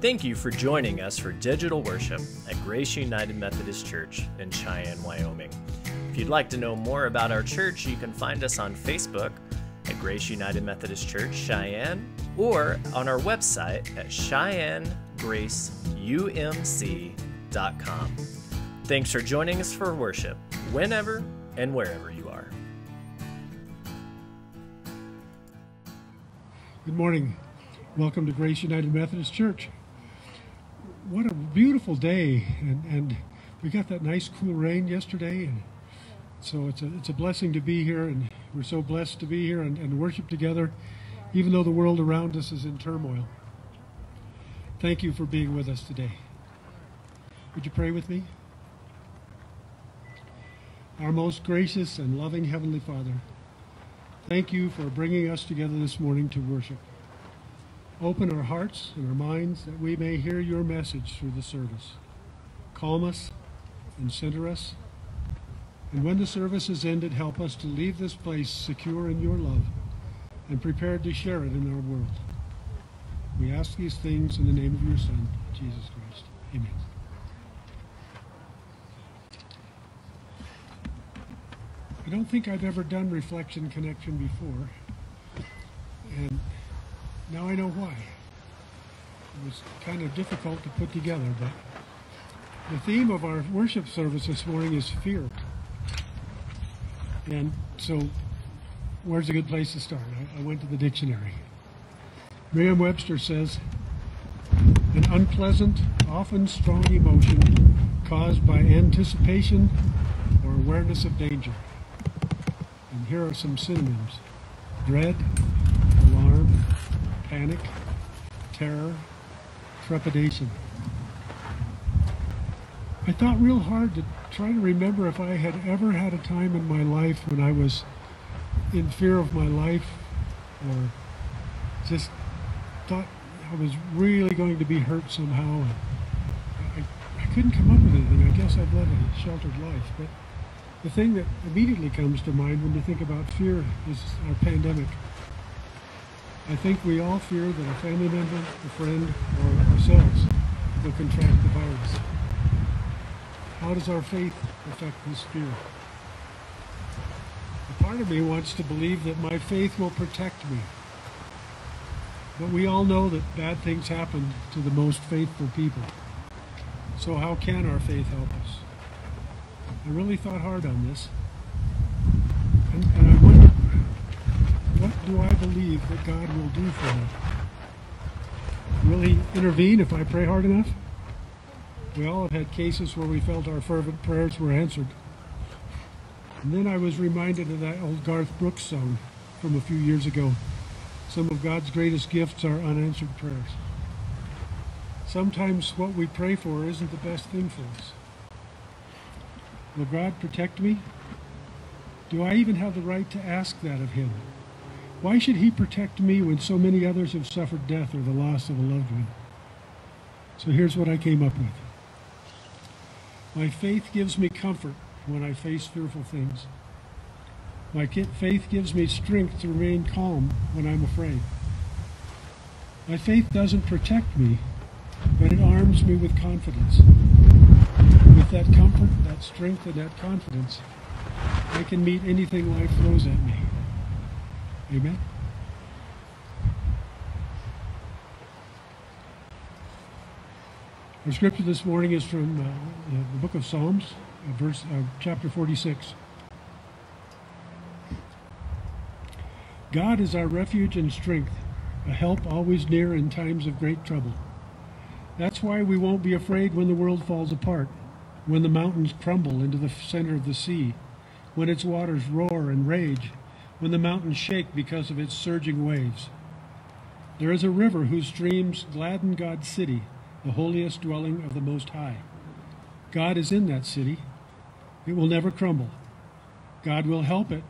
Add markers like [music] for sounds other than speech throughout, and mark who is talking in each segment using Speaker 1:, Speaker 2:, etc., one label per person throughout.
Speaker 1: Thank you for joining us for digital worship at Grace United Methodist Church in Cheyenne, Wyoming. If you'd like to know more about our church, you can find us on Facebook at Grace United Methodist Church Cheyenne or on our website at cheyennegraceumc.com. Thanks for joining us for worship, whenever and wherever you are.
Speaker 2: Good morning. Welcome to Grace United Methodist Church. What a beautiful day, and, and we got that nice cool rain yesterday, and so it's a, it's a blessing to be here, and we're so blessed to be here and, and worship together, even though the world around us is in turmoil. Thank you for being with us today. Would you pray with me? Our most gracious and loving Heavenly Father, thank you for bringing us together this morning to worship. Open our hearts and our minds that we may hear your message through the service. Calm us and center us. And when the service is ended, help us to leave this place secure in your love and prepared to share it in our world. We ask these things in the name of your Son, Jesus Christ. Amen. I don't think I've ever done reflection connection before. And now I know why. It was kind of difficult to put together, but the theme of our worship service this morning is fear. And so, where's a good place to start? I, I went to the dictionary. Merriam Webster says, an unpleasant, often strong emotion caused by anticipation or awareness of danger. And here are some synonyms dread, panic, terror, trepidation. I thought real hard to try to remember if I had ever had a time in my life when I was in fear of my life or just thought I was really going to be hurt somehow. I, I couldn't come up with anything. I guess I've led a sheltered life. But the thing that immediately comes to mind when you think about fear is our pandemic. I think we all fear that a family member, a friend, or ourselves will contract the virus. How does our faith affect this fear? A part of me wants to believe that my faith will protect me. But we all know that bad things happen to the most faithful people. So how can our faith help us? I really thought hard on this. And, and I wonder, what do I believe that God will do for me? Will He intervene if I pray hard enough? We all have had cases where we felt our fervent prayers were answered. And then I was reminded of that old Garth Brooks song from a few years ago. Some of God's greatest gifts are unanswered prayers. Sometimes what we pray for isn't the best thing for us. Will God protect me? Do I even have the right to ask that of Him? Why should He protect me when so many others have suffered death or the loss of a loved one? So here's what I came up with. My faith gives me comfort when I face fearful things. My faith gives me strength to remain calm when I'm afraid. My faith doesn't protect me, but it arms me with confidence. With that comfort, that strength, and that confidence, I can meet anything life throws at me. Amen? Our scripture this morning is from uh, the book of Psalms, uh, verse uh, chapter 46. God is our refuge and strength, a help always near in times of great trouble. That's why we won't be afraid when the world falls apart, when the mountains crumble into the center of the sea, when its waters roar and rage, when the mountains shake because of its surging waves. There is a river whose streams gladden God's city, the holiest dwelling of the Most High. God is in that city. It will never crumble. God will help it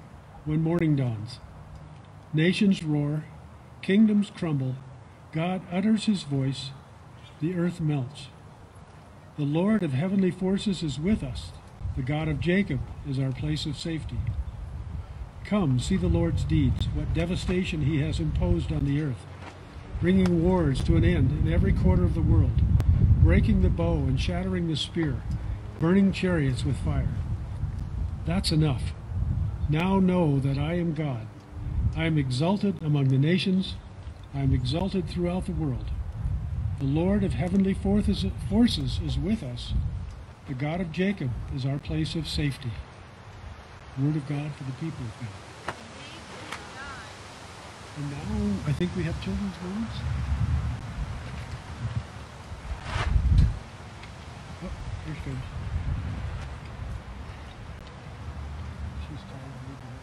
Speaker 2: when morning dawns. Nations roar, kingdoms crumble, God utters his voice, the earth melts. The Lord of heavenly forces is with us. The God of Jacob is our place of safety. Come, see the Lord's deeds, what devastation he has imposed on the earth. bringing wars to an end in every quarter of the world, breaking the bow and shattering the spear, burning chariots with fire. That's enough. Now know that I am God. I am exalted among the nations. I am exalted throughout the world. The Lord of heavenly forces is with us. The God of Jacob is our place of safety. Word of God for the people of God. And now I think we have children's words. Oh, here. She's tired of moving.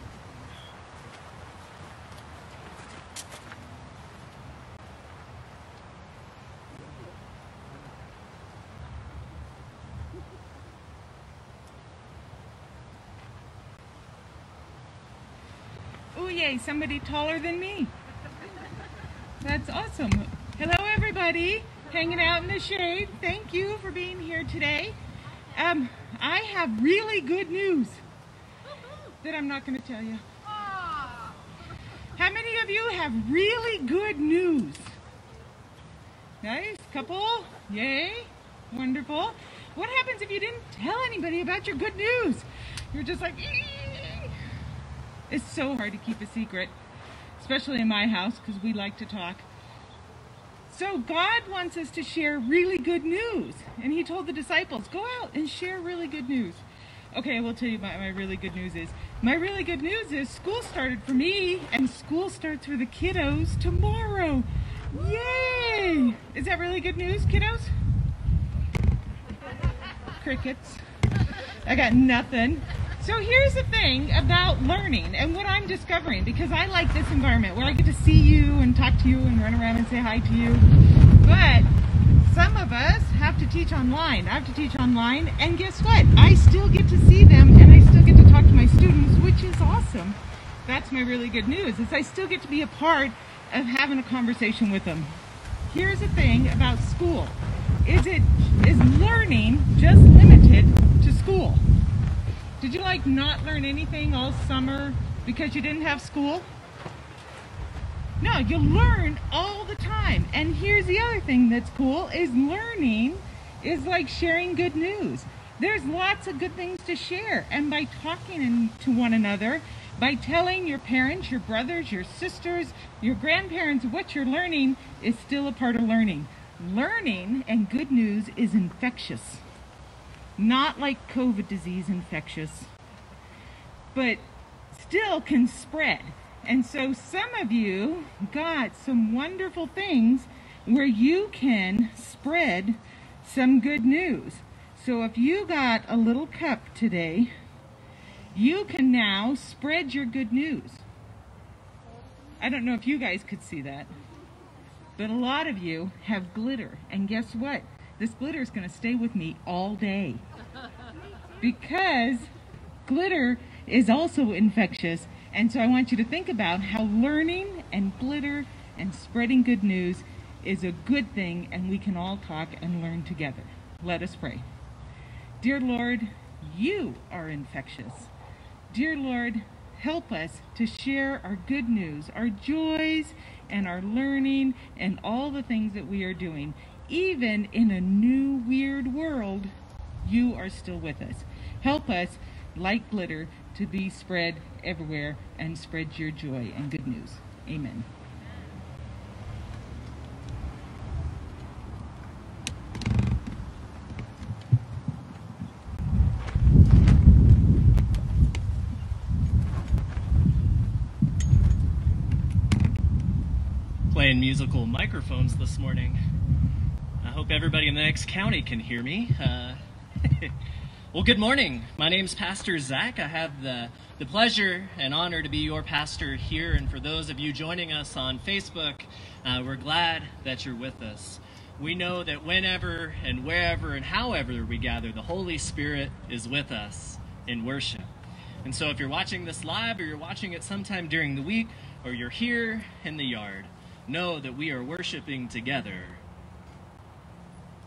Speaker 3: Oh yay, somebody taller than me. That's awesome. Hello everybody, hanging out in the shade. Thank you for being here today. Um, I have really good news that I'm not going to tell you. How many of you have really good news? Nice, couple. Yay, wonderful. What happens if you didn't tell anybody about your good news? You're just like, "Ee." It's so hard to keep a secret, especially in my house because we like to talk. So God wants us to share really good news. And he told the disciples, go out and share really good news. Okay, I will tell you what my really good news is. My really good news is school started for me and school starts for the kiddos tomorrow. Yay! Is that really good news, kiddos? Crickets. I got nothing. So here's the thing about learning and what I'm discovering because I like this environment where I get to see you and talk to you and run around and say hi to you. But some of us have to teach online. I have to teach online and guess what? I still get to see them and I still get to talk to my students, which is awesome. That's my really good news. Is I still get to be a part of having a conversation with them. Here's the thing about school. Is it is learning just limited to school? Did you like not learn anything all summer because you didn't have school? No, you learn all the time. And here's the other thing that's cool is learning is like sharing good news. There's lots of good things to share. And by talking in- to one another, by telling your parents, your brothers, your sisters, your grandparents what you're learning is still a part of learning. Learning and good news is infectious not like COVID disease infectious, but still can spread. And so some of you got some wonderful things where you can spread some good news. So if you got a little cup today, you can now spread your good news. I don't know if you guys could see that, but a lot of you have glitter. And guess what? This glitter is going to stay with me all day because glitter is also infectious. And so I want you to think about how learning and glitter and spreading good news is a good thing, and we can all talk and learn together. Let us pray. Dear Lord, you are infectious. Dear Lord, help us to share our good news, our joys, and our learning, and all the things that we are doing. Even in a new, weird world, you are still with us. Help us, like glitter, to be spread everywhere and spread your joy and good news. Amen.
Speaker 1: Playing musical microphones this morning. Hope everybody in the next county can hear me. Uh, [laughs] well, good morning. My name's Pastor Zach. I have the, the pleasure and honor to be your pastor here. And for those of you joining us on Facebook, uh, we're glad that you're with us. We know that whenever and wherever and however we gather, the Holy Spirit is with us in worship. And so if you're watching this live or you're watching it sometime during the week or you're here in the yard, know that we are worshiping together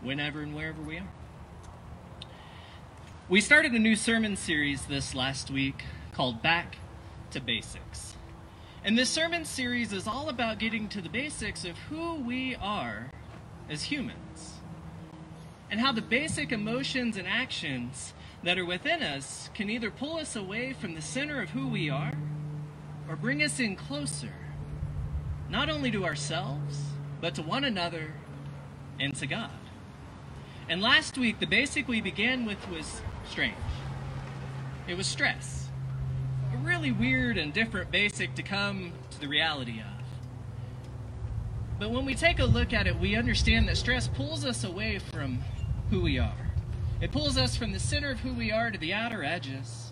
Speaker 1: whenever and wherever we are. We started a new sermon series this last week called Back to Basics. And this sermon series is all about getting to the basics of who we are as humans and how the basic emotions and actions that are within us can either pull us away from the center of who we are or bring us in closer, not only to ourselves, but to one another and to God. And last week, the basic we began with was strange. It was stress. A really weird and different basic to come to the reality of. But when we take a look at it, we understand that stress pulls us away from who we are. It pulls us from the center of who we are to the outer edges,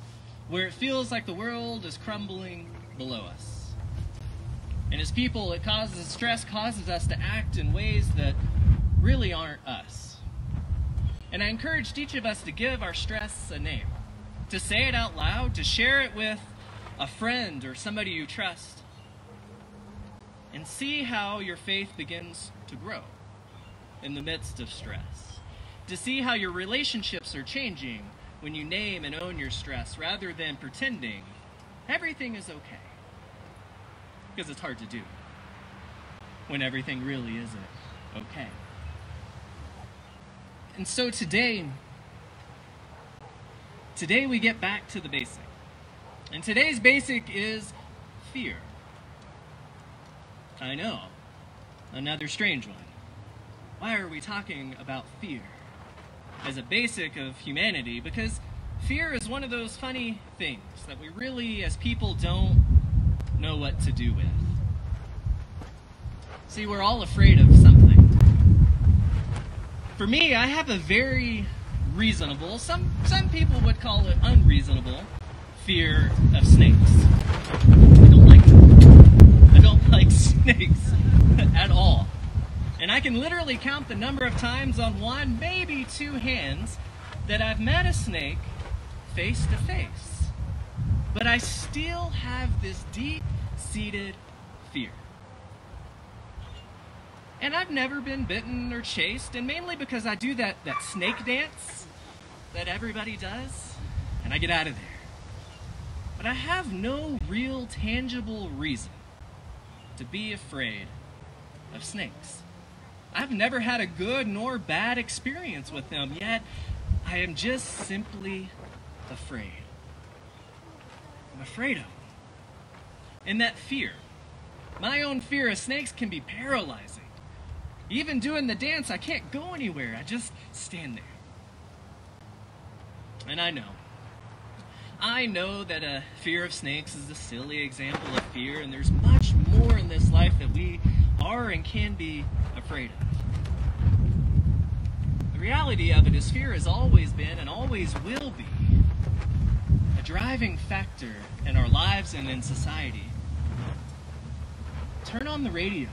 Speaker 1: where it feels like the world is crumbling below us. And as people, it causes stress causes us to act in ways that really aren't us. And I encouraged each of us to give our stress a name, to say it out loud, to share it with a friend or somebody you trust, and see how your faith begins to grow in the midst of stress to see how your relationships are changing when you name and own your stress rather than pretending everything is okay. Because it's hard to do when everything really isn't okay. And so today, today we get back to the basic. And today's basic is fear. I know, another strange one. Why are we talking about fear? as a basic of humanity because fear is one of those funny things that we really, as people, don't know what to do with. See, we're all afraid of something. For me, I have a very reasonable, some, some people would call it unreasonable, fear of snakes. I don't like them. I don't [laughs] like snakes [laughs] at all. And I can literally count the number of times on one, maybe two hands, that I've met a snake face to face. But I still have this deep seated fear. And I've never been bitten or chased, and mainly because I do that, that snake dance that everybody does, and I get out of there. But I have no real tangible reason to be afraid of snakes. I've never had a good nor bad experience with them, yet I am just simply afraid. I'm afraid of them. And that fear, my own fear of snakes can be paralyzing. Even doing the dance, I can't go anywhere. I just stand there. And I know. I know that a fear of snakes is a silly example of fear, and there's much more in this life that we are and can be afraid of. The reality of it is fear has always been and always will be a driving factor in our lives and in society. Turn on the radio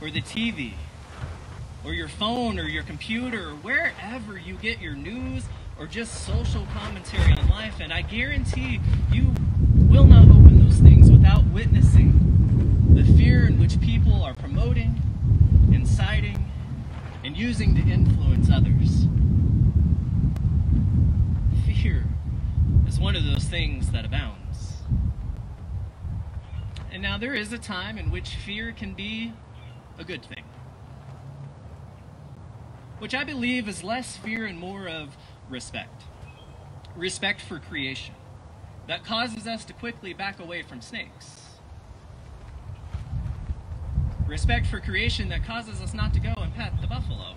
Speaker 1: or the TV or your phone or your computer or wherever you get your news or just social commentary on life, and I guarantee you will not open those things without witnessing the fear in which people are promoting inciting, and using to influence others. Fear is one of those things that abounds. And now there is a time in which fear can be a good thing. Which I believe is less fear and more of respect. Respect for creation. That causes us to quickly back away from snakes Respect for creation that causes us not to go and pet the buffalo.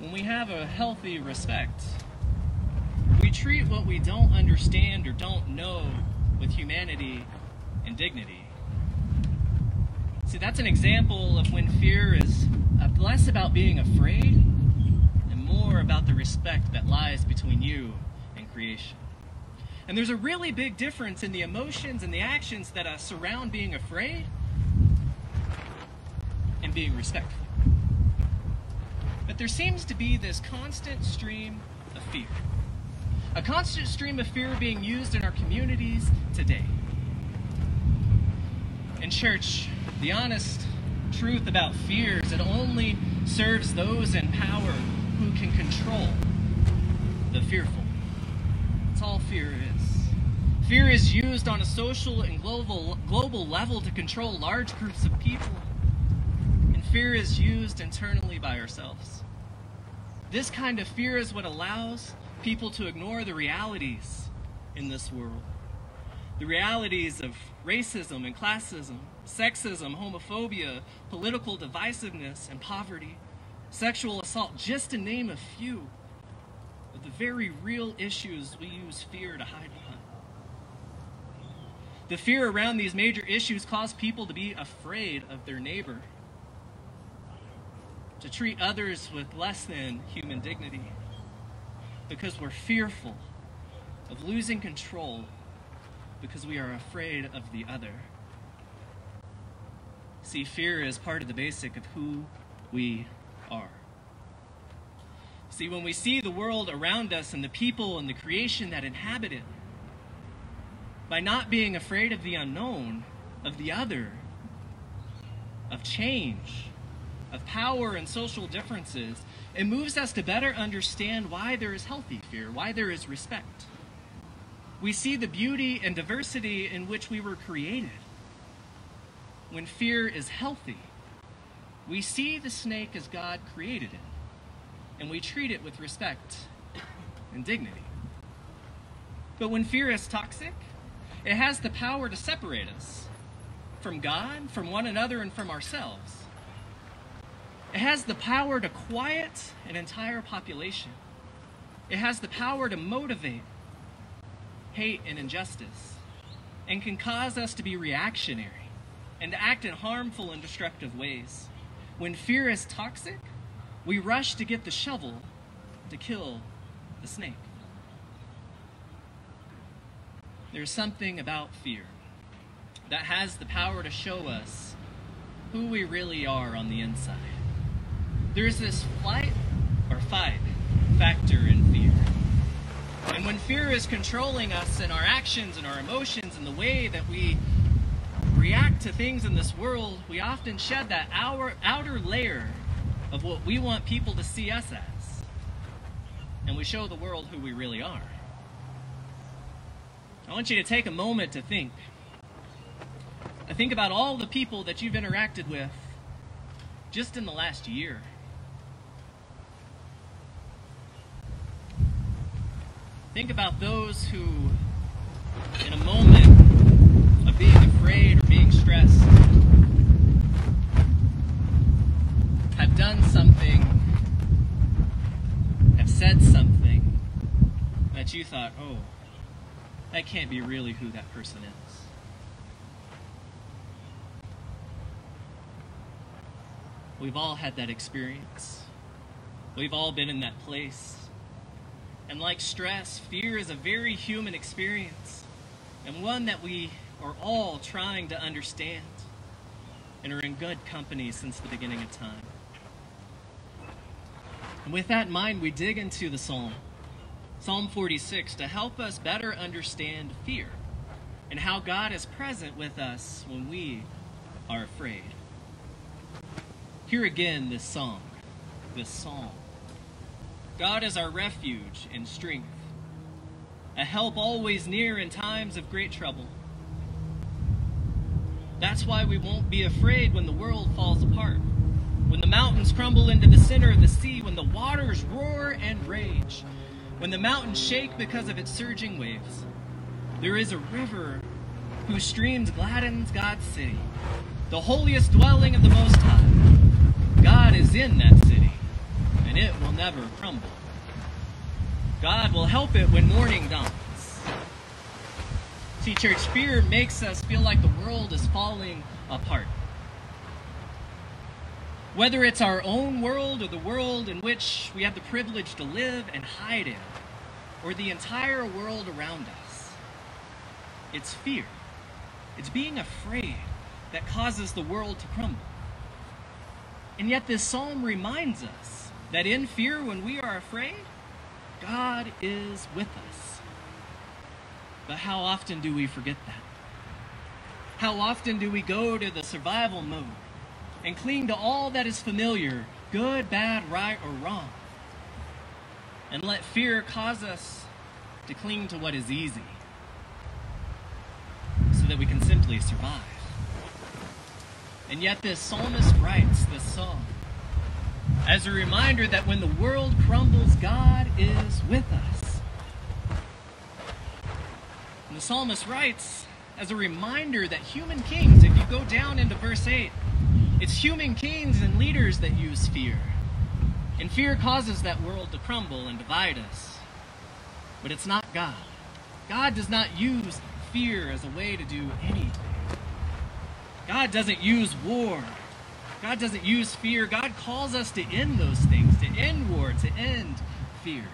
Speaker 1: When we have a healthy respect, we treat what we don't understand or don't know with humanity and dignity. See, that's an example of when fear is less about being afraid and more about the respect that lies between you and creation. And there's a really big difference in the emotions and the actions that uh, surround being afraid and being respectful. But there seems to be this constant stream of fear. A constant stream of fear being used in our communities today. In church, the honest truth about fear is it only serves those in power who can control the fearful. That's all fear is. Fear is used on a social and global, global level to control large groups of people. And fear is used internally by ourselves. This kind of fear is what allows people to ignore the realities in this world. The realities of racism and classism, sexism, homophobia, political divisiveness, and poverty, sexual assault, just to name a few of the very real issues we use fear to hide behind. The fear around these major issues cause people to be afraid of their neighbor, to treat others with less than human dignity, because we're fearful of losing control because we are afraid of the other. See, fear is part of the basic of who we are. See, when we see the world around us and the people and the creation that inhabit it, by not being afraid of the unknown, of the other, of change, of power and social differences, it moves us to better understand why there is healthy fear, why there is respect. We see the beauty and diversity in which we were created. When fear is healthy, we see the snake as God created it, and we treat it with respect and dignity. But when fear is toxic, it has the power to separate us from God, from one another, and from ourselves. It has the power to quiet an entire population. It has the power to motivate hate and injustice, and can cause us to be reactionary and to act in harmful and destructive ways. When fear is toxic, we rush to get the shovel to kill the snake. There's something about fear that has the power to show us who we really are on the inside. There's this flight or fight factor in fear. Is controlling us and our actions and our emotions and the way that we react to things in this world, we often shed that outer, outer layer of what we want people to see us as. And we show the world who we really are. I want you to take a moment to think. I think about all the people that you've interacted with just in the last year. Think about those who, in a moment of being afraid or being stressed, have done something, have said something that you thought, oh, that can't be really who that person is. We've all had that experience. We've all been in that place. And like stress, fear is a very human experience and one that we are all trying to understand and are in good company since the beginning of time. And with that in mind, we dig into the psalm. Psalm 46 to help us better understand fear and how God is present with us when we are afraid. Hear again this song, this psalm. God is our refuge and strength, a help always near in times of great trouble. That's why we won't be afraid when the world falls apart, when the mountains crumble into the center of the sea, when the waters roar and rage when the mountains shake because of its surging waves. There is a river whose streams gladdens God's city, the holiest dwelling of the Most High. God is in that city, and it will never crumble. God will help it when morning dawns. See, church, fear makes us feel like the world is falling apart. Whether it's our own world or the world in which we have the privilege to live and hide in, or the entire world around us, it's fear. It's being afraid that causes the world to crumble. And yet, this psalm reminds us that in fear, when we are afraid, God is with us. But how often do we forget that? How often do we go to the survival mode and cling to all that is familiar, good, bad, right, or wrong, and let fear cause us to cling to what is easy, so that we can simply survive. And yet, this psalmist writes this song as a reminder that when the world crumbles, God is with us. And the psalmist writes as a reminder that human kings, if you go down into verse 8, it's human kings and leaders that use fear. And fear causes that world to crumble and divide us. But it's not God. God does not use fear as a way to do anything. God doesn't use war. God doesn't use fear. God calls us to end those things, to end war, to end fear.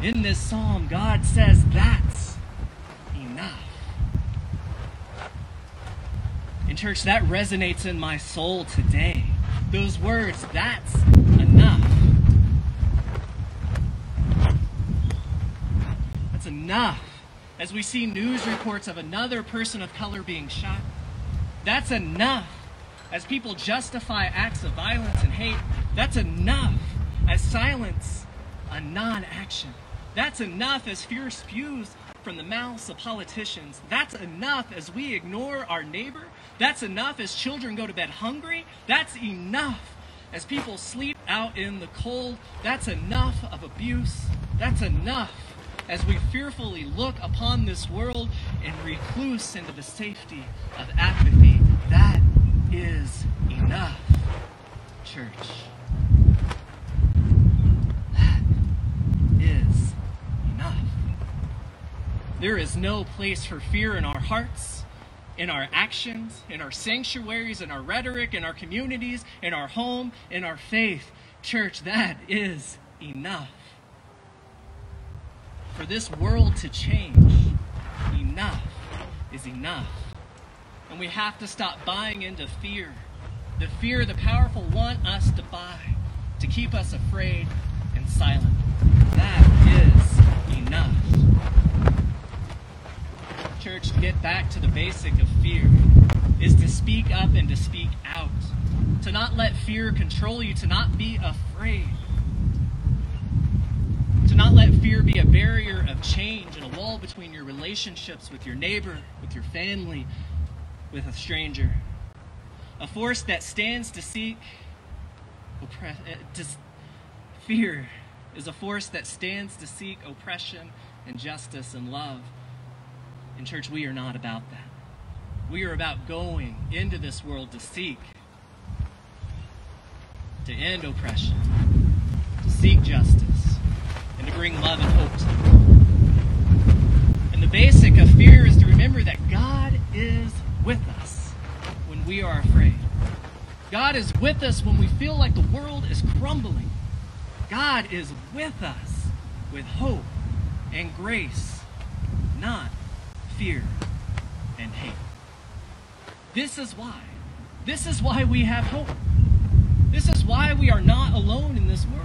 Speaker 1: In this psalm, God says that's enough. In church, that resonates in my soul today. Those words, that's enough. That's enough. As we see news reports of another person of color being shot, that's enough. As people justify acts of violence and hate, that's enough. As silence a non action, that's enough. As fear spews from the mouths of politicians, that's enough. As we ignore our neighbor, that's enough. As children go to bed hungry, that's enough. As people sleep out in the cold, that's enough of abuse. That's enough as we fearfully look upon this world and recluse into the safety of apathy. That is enough, church. That is enough. There is no place for fear in our hearts, in our actions, in our sanctuaries, in our rhetoric, in our communities, in our home, in our faith. Church, that is enough for this world to change, enough is enough. And we have to stop buying into fear. The fear the powerful want us to buy to keep us afraid and silent. That is enough. Church, to get back to the basic of fear is to speak up and to speak out. To not let fear control you, to not be afraid to not let fear be a barrier of change and a wall between your relationships with your neighbor, with your family, with a stranger. A force that stands to seek oppress, uh, fear is a force that stands to seek oppression and justice and love. In church, we are not about that. We are about going into this world to seek, to end oppression, to seek justice and to bring love and hope to the world. And the basic of fear is to remember that God is with us when we are afraid. God is with us when we feel like the world is crumbling. God is with us with hope and grace, not fear and hate. This is why. This is why we have hope. This is why we are not alone in this world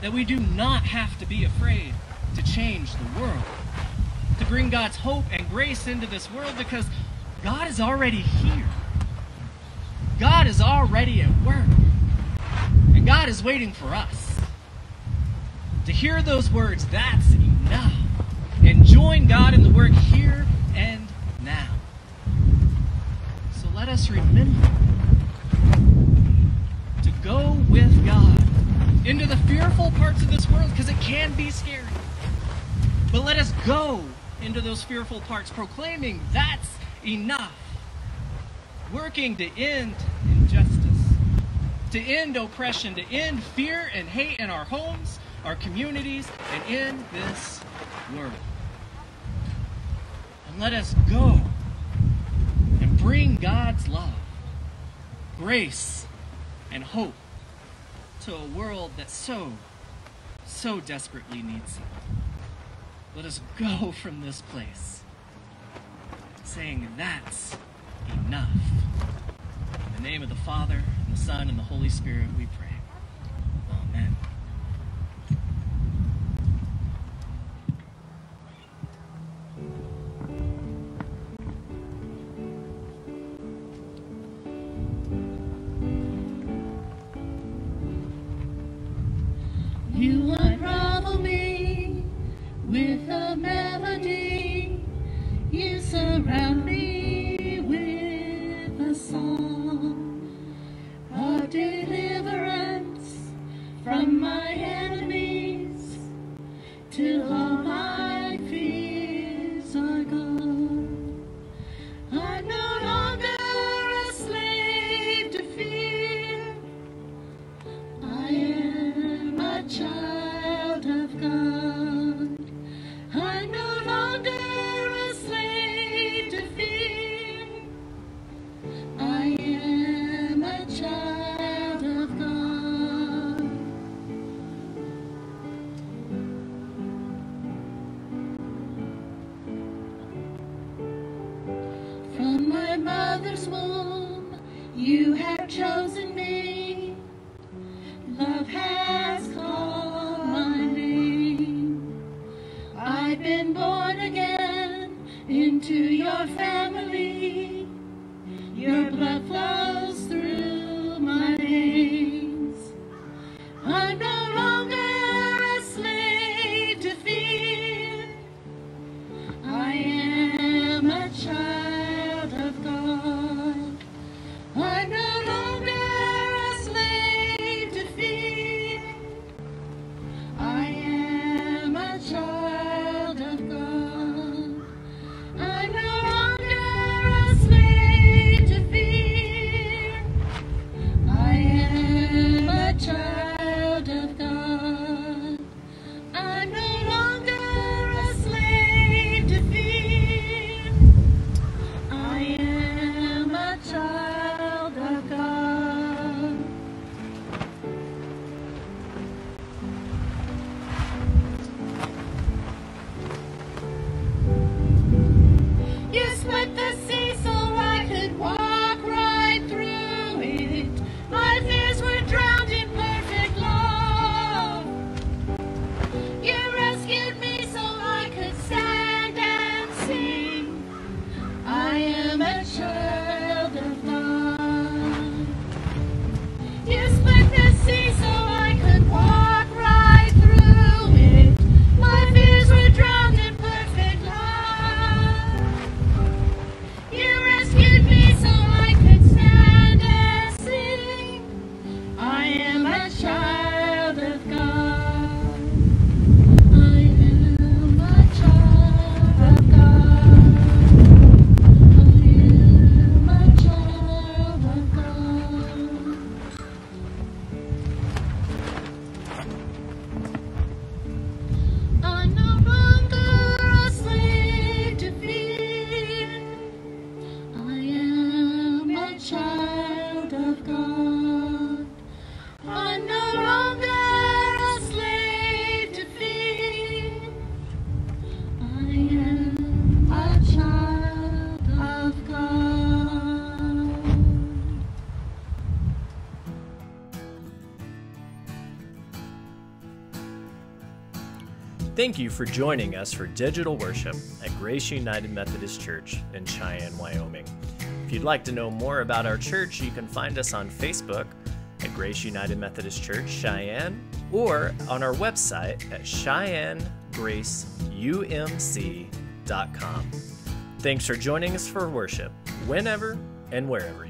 Speaker 1: that we do not have to be afraid to change the world, to bring God's hope and grace into this world because God is already here. God is already at work. And God is waiting for us to hear those words, that's enough, and join God in the work here and now. So let us remember to go with God into the fearful parts of this world because it can be scary. But let us go into those fearful parts, proclaiming that's enough. Working to end injustice, to end oppression, to end fear and hate in our homes, our communities, and in this world. And let us go and bring God's love, grace, and hope to a world that so, so desperately needs it. Let us go [laughs] from this place saying that's enough. In the name of the Father, and the Son, and the Holy Spirit, we pray. Thank you for joining us for digital worship at Grace United Methodist Church in Cheyenne, Wyoming. If you'd like to know more about our church, you can find us on Facebook at Grace United Methodist Church Cheyenne or on our website at CheyenneGraceUMC.com. Thanks for joining us for worship whenever and wherever